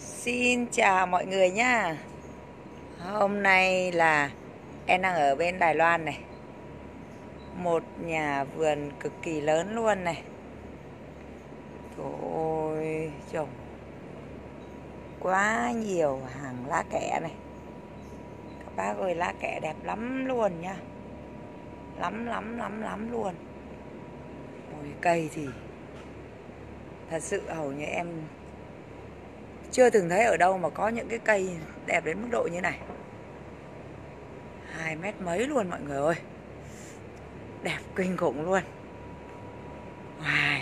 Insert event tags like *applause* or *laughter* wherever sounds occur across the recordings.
Xin chào mọi người nhá. Hôm nay là em đang ở bên Đài Loan này. Một nhà vườn cực kỳ lớn luôn này. Thôi trồng Quá nhiều hàng lá kẻ này. Các bác ơi, lá kẻ đẹp lắm luôn nhá. Lắm lắm lắm lắm luôn. Ôi, cây thì Thật sự hầu như em chưa từng thấy ở đâu mà có những cái cây đẹp đến mức độ như này. Hai mét mấy luôn mọi người ơi. Đẹp kinh khủng luôn. Wow.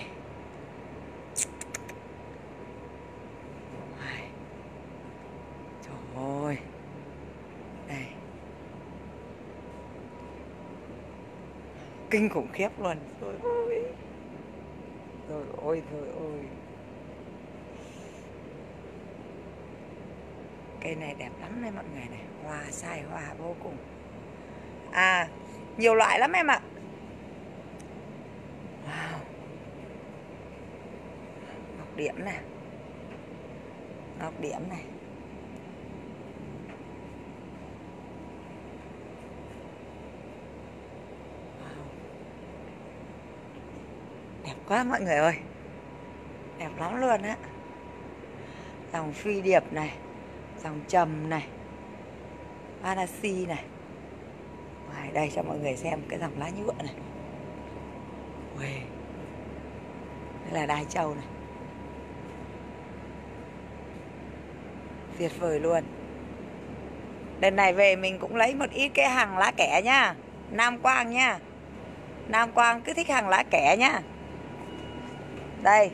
wow. trời ơi. Đây. Kinh khủng khiếp luôn. Rồi ôi rồi ôi rồi ôi cây này đẹp lắm đấy mọi người này. Hoa sai hoa vô cùng. À nhiều loại lắm em ạ. Wow. Ngọc điểm này. Ngọc điểm này. Đẹp quá mọi người ơi. Đẹp lắm luôn á. Dòng phi điệp này dòng trầm này Anasi này. Ngoài đây cho mọi người xem cái dòng lá nhựa này. Uầy. Đây là đai châu này. Tuyệt vời luôn. Lần này về mình cũng lấy một ít cái hàng lá kẻ nhá Nam Quang nhá Nam Quang cứ thích hàng lá kẻ nhá Đây.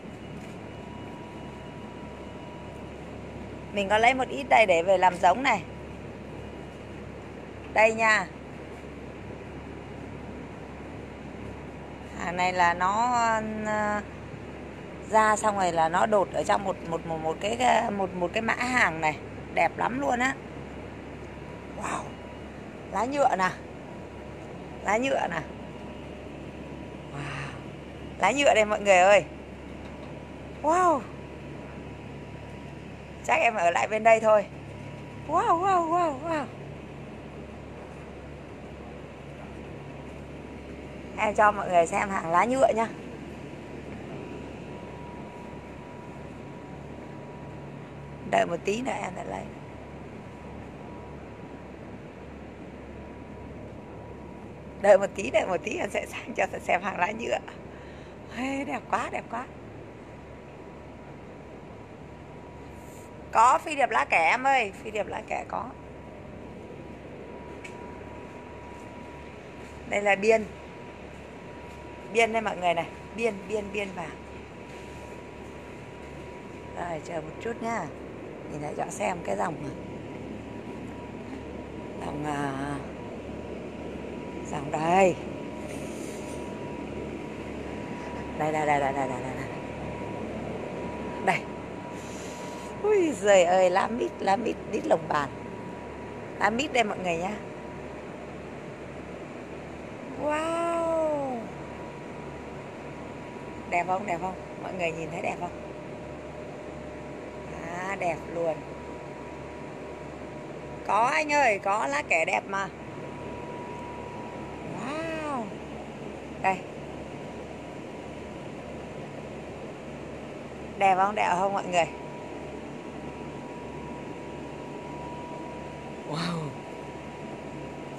Mình có lấy một ít đây để về làm giống này. Đây nha. Hàng này là nó ờ, ra xong rồi là nó đột ở trong một một một một cái, một một cái mã hàng này. Đẹp lắm luôn á. Wow. Lá nhựa nè. Lá nhựa nè. Wow. Lá nhựa đây mọi người ơi. Wow chắc em ở lại bên đây thôi. Wow wow wow wow. Em cho mọi người xem hàng lá nhựa nhá. Đợi một tí nữa em lại lấy. Đợi một tí, đợi một tí, em sẽ sang cho xem hàng lá nhựa. Hey đẹp quá đẹp quá. Có phi điệp lá kẻ em ơi, Phi điệp lá kẻ có. Đây là biên. Biên đây mọi người này, Biên biên biên vàng Rồi, chờ một chút nhá. Nhìn lại cho xem cái dòng này. Dòng à, Dòng đây Đây. Đây đây đây đây đây đây Đây. Ui giời ơi, lá mít, lá mít, đít lồng bàn Lá mít đây mọi người nhá. Wow. Đẹp không, đẹp không? Mọi người nhìn thấy đẹp không? À, đẹp luôn. Có anh ơi, có lá kẻ đẹp mà. Wow. Đây. Đẹp không, đẹp không mọi người? Wow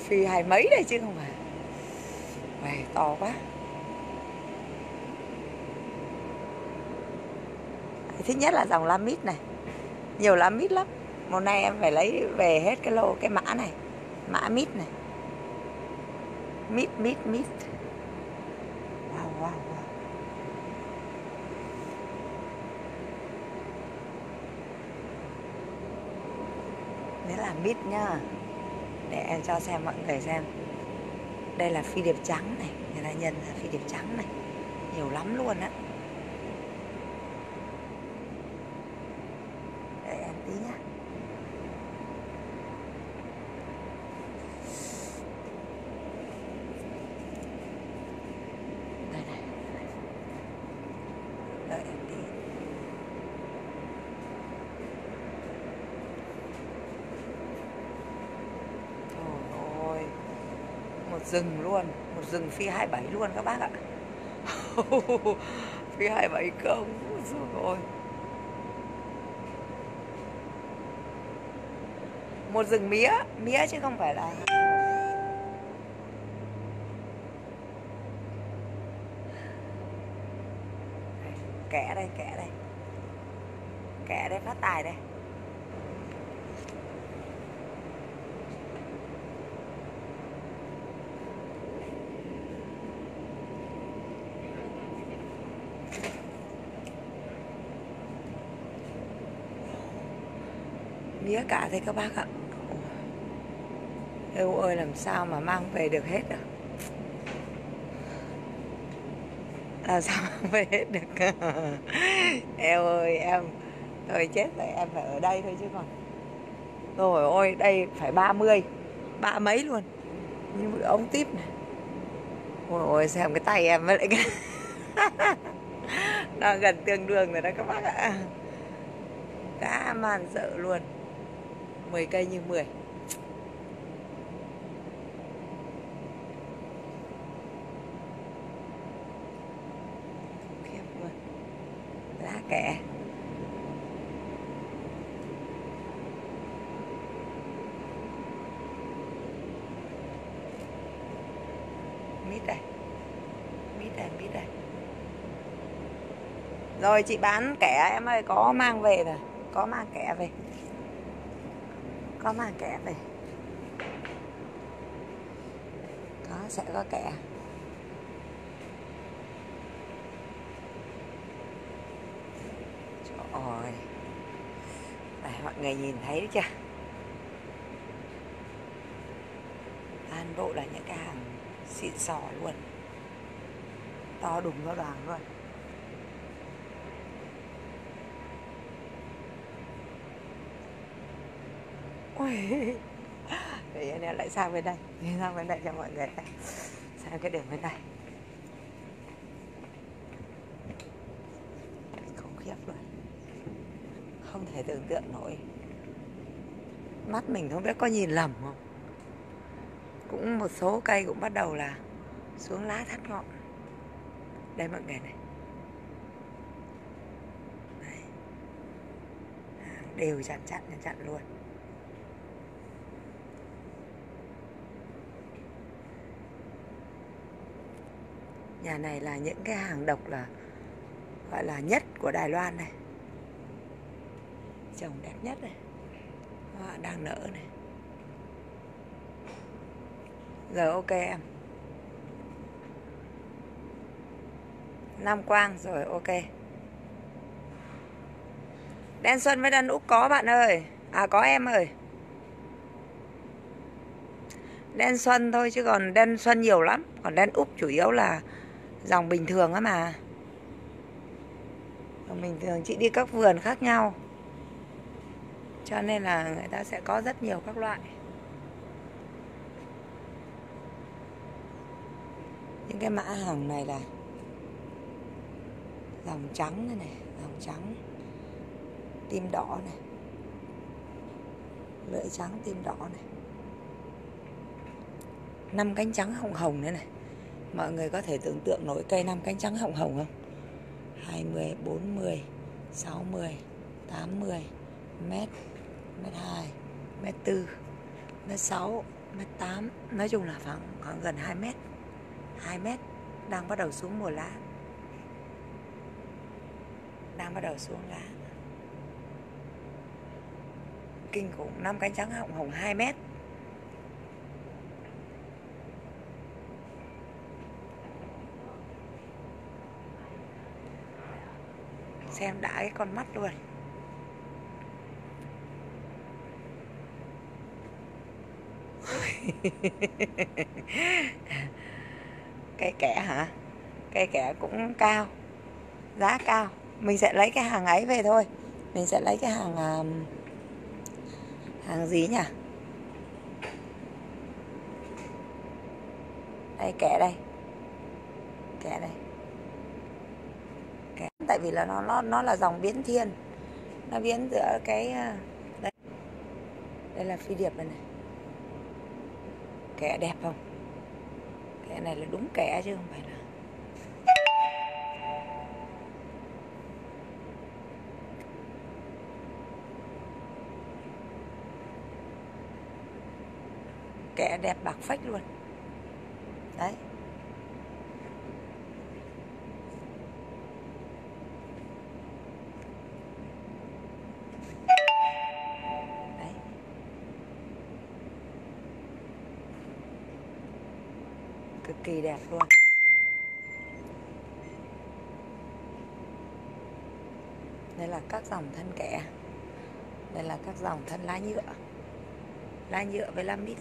Phi hai mấy đây chứ không phải. Wow, to quá. Thứ nhất là dòng lá mít này. Nhiều lá mít lắm. Hôm nay em phải lấy về hết cái lô Cái mã này. Mã mít này. Mít mít mít. Wow wow wow. Đấy là mít nhá. Để em cho xem, mọi người xem. Đây là phi điệp trắng này, Người ta nhân là phi điệp trắng này. Nhiều lắm luôn á Đợi em tí nhá Đây này Đợi em tí rừng luôn, một rừng phi 27 luôn các bác ạ. *laughs* Phi 27 công rồi một rừng mía mía chứ không phải là kẻ đây kẻ đây. Kẻ đây, phát tài đây. Mía cả thế các bác ạ. Êu ơi làm sao mà mang về được hết được Làm sao *laughs* mang về hết được? *laughs* Eo ơi, em, Thôi chết rồi, em phải ở đây thôi chứ còn. Rồi ôi, đây phải 30 Ba mấy luôn. Như một ống tiếp này. Ôi ôi, xem cái tay em với lại cái *laughs* Nó gần tương đương rồi đó các bác ạ. Cá man sợ luôn. 10 cây như 10 lá kẻ. Mít đây mít đây mít đây rồi, chị bán kẻ em ơi, có mang về rồi. Có mang kẻ về có mang kẻ về. Có, sẽ có kẻ. Trời ơi. Đây mọi người nhìn thấy chưa? Toàn bộ là những cái hàng xịn sò luôn. To đùng nó đoàn luôn. Ôi. Để anh lại sang bên đây. Sang bên đây cho mọi người Sang cái đường bên đây. Khủng khiếp luôn. Không thể tưởng tượng nổi. Mắt mình không biết có nhìn lầm không? Cũng một số cây cũng bắt đầu là Xuống lá thắt ngọn. Đây mọi người này. Đấy. Đều chặn chặn chặn luôn. Nhà này là những cái hàng độc là, gọi là, nhất của Đài Loan này. Trồng đẹp nhất này. Hoa đang nở này. Rồi ok em. Nam Quang, rồi ok. Đen Xuân với Đan Úc có bạn ơi. À có em ơi. Đen Xuân thôi chứ còn đen Xuân nhiều lắm. Còn đen Úc chủ yếu là dòng bình thường á mà. Dòng bình thường, chị đi các vườn khác nhau. Cho nên là người ta sẽ có rất nhiều các loại. Những cái mã hàng này là dòng trắng này này, dòng trắng, tim đỏ này, lưỡi trắng, tim đỏ này. Năm cánh trắng hồng hồng nữa này. Mọi người có thể tưởng tượng nổi cây năm cánh trắng hồng hồng không? 20, 40, 60, 80 mét, mét 2, mét 4, mét 6, mét 8 Nói chung là khoảng, khoảng gần 2 mét. 2 mét đang bắt đầu xuống mùa lá. Đang bắt đầu xuống lá. Kinh khủng. Năm cánh trắng hồng hồng 2 mét. Xem đã cái con mắt luôn. *laughs* Cây kẻ hả? Cây kẻ cũng cao, giá cao. Mình sẽ lấy cái hàng ấy về thôi. Mình sẽ lấy cái hàng à, hàng gì nhỉ? Đây, kẻ đây. Kẻ đây tại vì là nó nó nó là dòng biến thiên. Nó biến giữa cái à, đây đây là phi điệp này này. Kẻ đẹp không? Kẻ này là đúng kẻ chứ không phải là kẻ đẹp bạc phách luôn đấy đấy cực kỳ đẹp luôn. Đây là các dòng thân kẻ. Đây là các dòng thân lá nhựa. Lá nhựa với lá mít.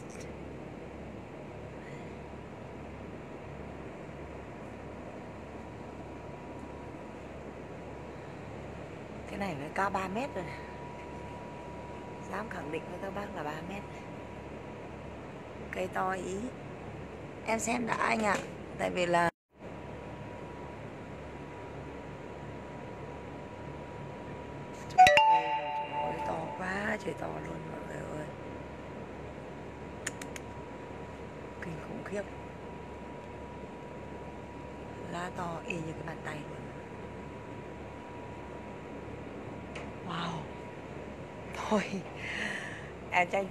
Cái này phải cao 3 mét rồi dám khẳng định với các bác là 3 mét. Cây to ý em xem đã anh ạ. Tại vì là trời to quá, trời to luôn mọi người ơi. Kinh khủng khiếp. Lá to y như cái bàn tay luôn. Wow. *laughs* Thôi. Em tranh